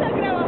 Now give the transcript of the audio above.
zagrałam.